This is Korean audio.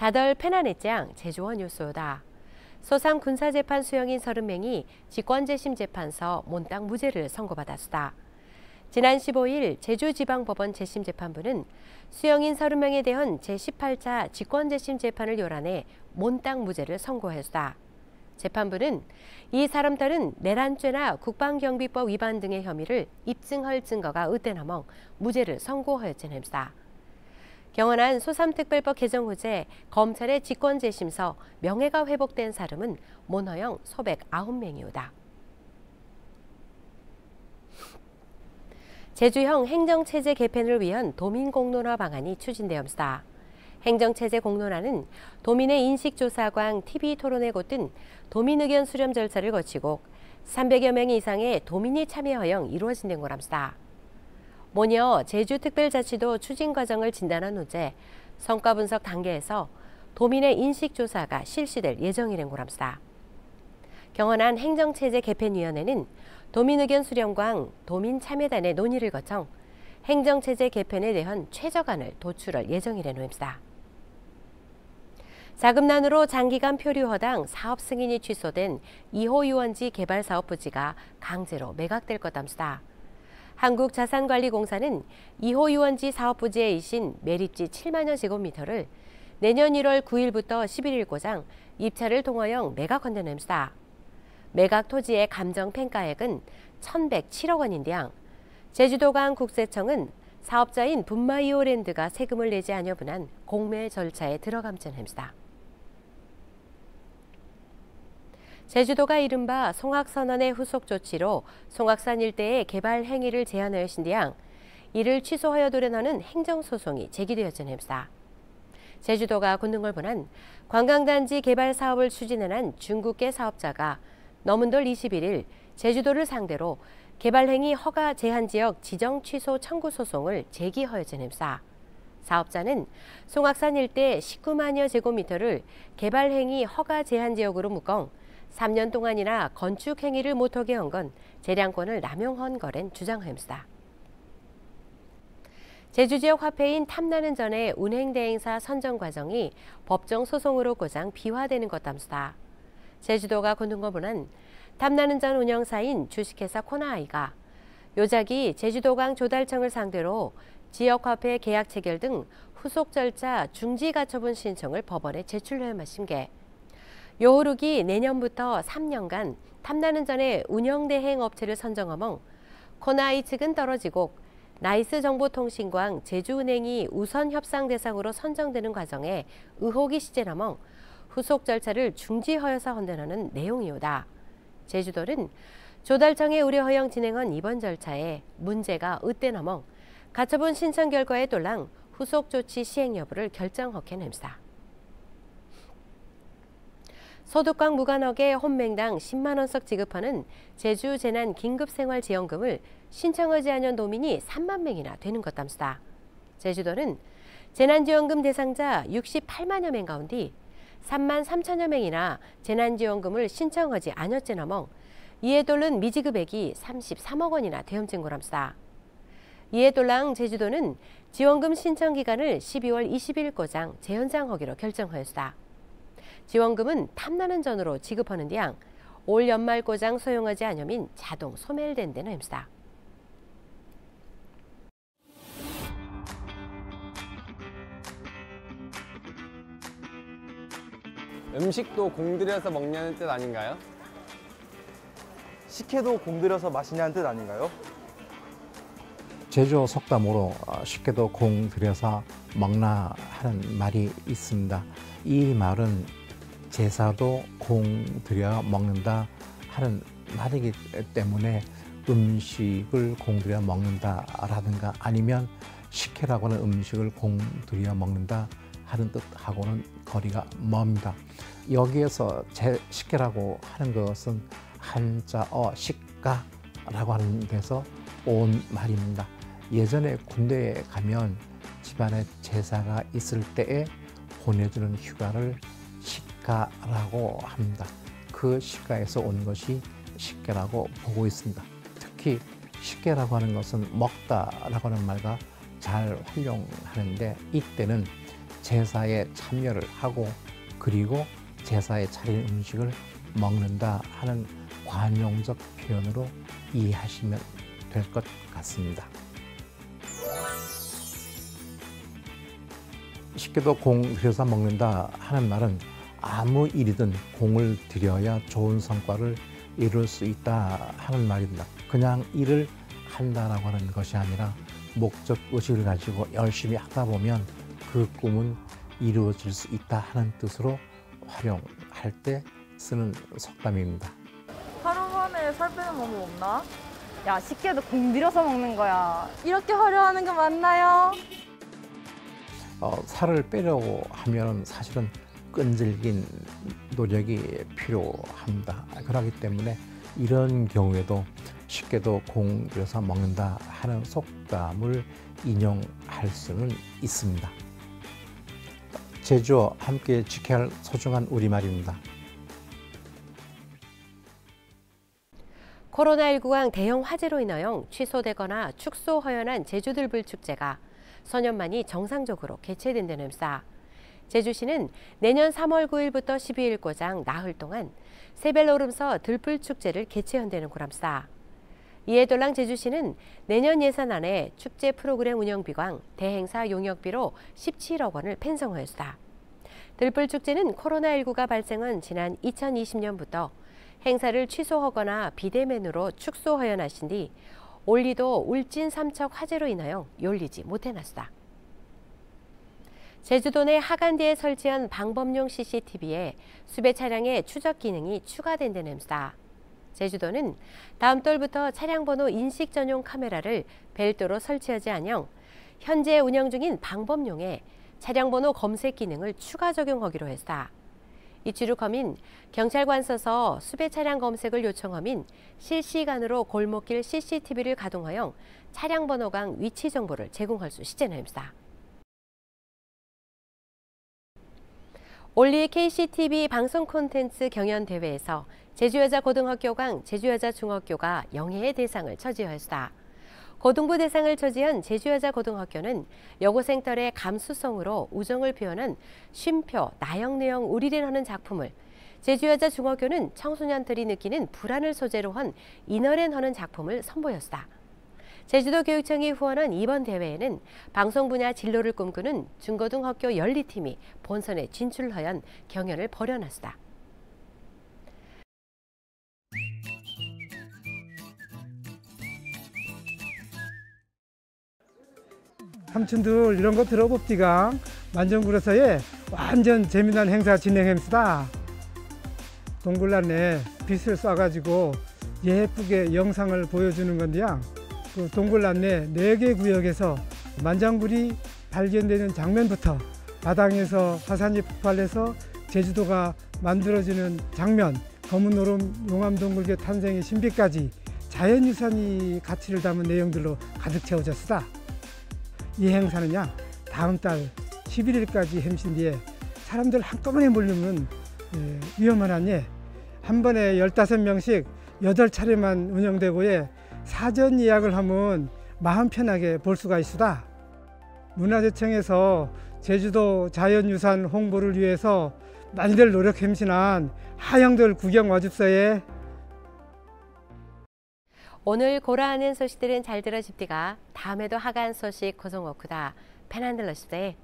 다덜 페나네짱 제주원 뉴스다. 소상 군사재판 수용인 30명이 직권재심 재판서 몬땅 무죄를 선고받았수다. 지난 15일 제주지방법원 재심재판부는 수용인 30명에 대한 제18차 직권재심 재판을 요란해 몬땅 무죄를 선고했다. 재판부는 이 사람들은 내란죄나 국방경비법 위반 등의 혐의를 입증할 증거가 의대나멍 무죄를 선고하였지냄다. 경원한 소삼특별법 개정 후제 검찰의 직권재심서 명예가 회복된 사람은 모너영 소백 9명이오다. 제주형 행정체제 개편을 위한 도민공론화 방안이 추진되었습니다. 행정체제 공론화는 도민의 인식조사관, TV토론회 곧등 도민의견 수렴 절차를 거치고 300여 명 이상의 도민이 참여하여 이루어진된 거랍니다. 모녀 제주특별자치도 추진 과정을 진단한 후에 성과 분석 단계에서 도민의 인식 조사가 실시될 예정이된 거랍니다. 경원한 행정체제 개편위원회는 도민의견 수렴과 도민 참여단의 논의를 거쳐 행정체제 개편에 대한 최저안을 도출할 예정이라는 겁니다. 자금난으로 장기간 표류허당 사업 승인이 취소된 2호 유원지 개발 사업 부지가 강제로 매각될 것답니다. 한국자산관리공사는 2호 유원지 사업 부지에 이신 매립지 7만여 제곱미터를 내년 1월 9일부터 11일 고장 입찰을 통하여 매각한다는 매각 토지의 감정 평가액은 1,107억 원인데요. 제주도강 국세청은 사업자인 분마이오랜드가 세금을 내지 않여 분한 공매 절차에 들어감전 합니다. 제주도가 이른바 송악선언의 후속 조치로 송악산 일대의 개발 행위를 제한하였신디양 이를 취소하여 도려하는 행정소송이 제기되었전입니다. 제주도가 권능을 본한 관광단지 개발 사업을 추진해난 중국계 사업자가 넘은돌 21일 제주도를 상대로 개발행위 허가 제한 지역 지정 취소 청구 소송을 제기하였전입니다. 사업자는 송악산 일대 19만여 제곱미터를 개발행위 허가 제한 지역으로 묶어 3년 동안이나 건축 행위를 못하게 한 건 재량권을 남용한 거랜 주장하였습니다. 제주 지역 화폐인 탐나는 전의 운행 대행사 선정 과정이 법정 소송으로 고장 비화되는 것 담수다. 제주도가 고등거부는 탐나는 전 운영사인 주식회사 코나아이가 요작이 제주도강 조달청을 상대로 지역화폐 계약 체결 등 후속 절차 중지 가처분 신청을 법원에 제출해 마심게 요호룩이 내년부터 3년간 탐나는 전에 운영대행 업체를 선정하멍 코나이 측은 떨어지고 나이스 정보통신광 제주은행이 우선 협상 대상으로 선정되는 과정에 의혹이 시제나멍 후속 절차를 중지하여서 헌대하는 내용이오다. 제주도는 조달청의 의뢰 허용 진행한 이번 절차에 문제가 으때나멍 가처분 신청 결과에 돌랑 후속 조치 시행 여부를 결정하게 냅니 다. 소득광 무관하게 혼맹당 10만 원씩 지급하는 제주 재난 긴급생활지원금을 신청하지 않은 도민이 3만 명이나 되는 것 담수다. 제주도는 재난지원금 대상자 68만여 명 가운데 3만 3천여 명이나 재난지원금을 신청하지 않았제나멍 이에 돌른 미지급액이 33억 원이나 되엄진 거람수다. 이에 돌랑 제주도는 지원금 신청 기간을 12월 20일 고장 재연장하기로 결정하였다. 지원금은 탐나는 전으로 지급하는 디양 올 연말 고장 소용하지 않으면 자동 소멸된 데는 햄스다. 음식도 공들여서 먹냐는 뜻 아닌가요? 식혜도 공들여서 마시냐는 뜻 아닌가요? 제주 속담으로 어, 쉽게도 공들여서 먹나 하는 말이 있습니다. 이 말은 제사도 공들여 먹는다 하는 말이기 때문에 음식을 공들여 먹는다라든가 아니면 식혜라고 하는 음식을 공들여 먹는다 하는 뜻하고는 거리가 멉니다. 여기에서 제 식혜라고 하는 것은 한자어 식가라고 하는 데서 온 말입니다. 예전에 군대에 가면 집안에 제사가 있을 때에 보내주는 휴가를 시가라고 합니다. 그 시가에서 온 것이 식계라고 보고 있습니다. 특히 식계라고 하는 것은 먹다라고 하는 말과 잘 활용하는데 이때는 제사에 참여를 하고 그리고 제사에 차린 음식을 먹는다 하는 관용적 표현으로 이해하시면 될 것 같습니다. 쉽게도 공 들여서 먹는다 하는 말은 아무 일이든 공을 들여야 좋은 성과를 이룰 수 있다 하는 말입니다. 그냥 일을 한다라고 하는 것이 아니라 목적 의식을 가지고 열심히 하다 보면 그 꿈은 이루어질 수 있다 하는 뜻으로 활용할 때 쓰는 속담입니다. 하루 만에 살 빼는 방법 없나? 야, 식게도 공 들여서 먹는 거야. 이렇게 화려하는 거 맞나요? 어, 살을 빼려고 하면 사실은 끈질긴 노력이 필요합니다. 그렇기 때문에 이런 경우에도 쉽게도 공 들여서 먹는다 하는 속담을 인용할 수는 있습니다. 제주어 함께 지켜야 할 소중한 우리말입니다. 코로나19가 대형 화재로 인하여 취소되거나 축소 허연한 제주들불 축제가 서년 만이 정상적으로 개최된다는 흡사. 제주시는 내년 3월 9일부터 12일 고장 나흘 동안 세벨로름서 들불 축제를 개최한다는 고람사. 이에 돌랑 제주시는 내년 예산안에 축제 프로그램 운영비광 대행사 용역비로 17억 원을 편성하였다. 들불 축제는 코로나19가 발생한 지난 2020년부터 행사를 취소하거나 비대면으로 축소하여 나신 뒤 올리도 울진 삼척 화재로 인하여 열리지 못해놨다. 제주도 내 하간대에 설치한 방범용 CCTV에 수배 차량의 추적 기능이 추가된다는 사. 제주도는 다음 달부터 차량 번호 인식 전용 카메라를 별도로 설치하지 않영 현재 운영 중인 방범용에 차량 번호 검색 기능을 추가 적용하기로 했다. 이취룩함인 경찰관 서서 수배 차량 검색을 요청함인 실시간으로 골목길 CCTV를 가동하여 차량 번호강 위치 정보를 제공할 수 있잖아입니다. 올리 KCTV 방송 콘텐츠 경연 대회에서 제주여자 고등학교강 제주여자 중학교가 영예의 대상을 차지하였다. 고등부 대상을 차지한 제주여자 고등학교는 여고생딸의 감수성으로 우정을 표현한 쉼표, 나영내영 우리를 하는 작품을 제주여자 중학교는 청소년들이 느끼는 불안을 소재로 한 이너렌 하는 작품을 선보였다. 제주도 교육청이 후원한 이번 대회에는 방송 분야 진로를 꿈꾸는 중고등학교 연리팀이 본선에 진출하여 경연을 벌여놨다. 삼촌들 이런 거 들어봅디가 만정구로서의 완전 재미난 행사 진행했습니다. 동굴란에 빛을 쏴가지고 예쁘게 영상을 보여주는 건데요. 그 동굴란 내네개 구역에서 만장굴이 발견되는 장면부터 바닥에서 화산이 폭발해서 제주도가 만들어지는 장면, 검은 오름 용암동굴교 탄생의 신비까지 자연유산이 가치를 담은 내용들로 가득 채워졌습니다. 이 행사는요 다음 달 11일까지 행신 뒤에 사람들 한꺼번에 몰리면 예, 한예 한 번에 15명씩 8차례만 운영되고 예, 사전 예약을 하면 마음 편하게 볼 수가 있수다. 문화재청에서 제주도 자연유산 홍보를 위해서 많이들 노력 행신한 하영들 구경 와줍서에 오늘 고라하는 소식들은 잘 들어집디가 다음에도 하간 소식 고성오크다. 페난들러시대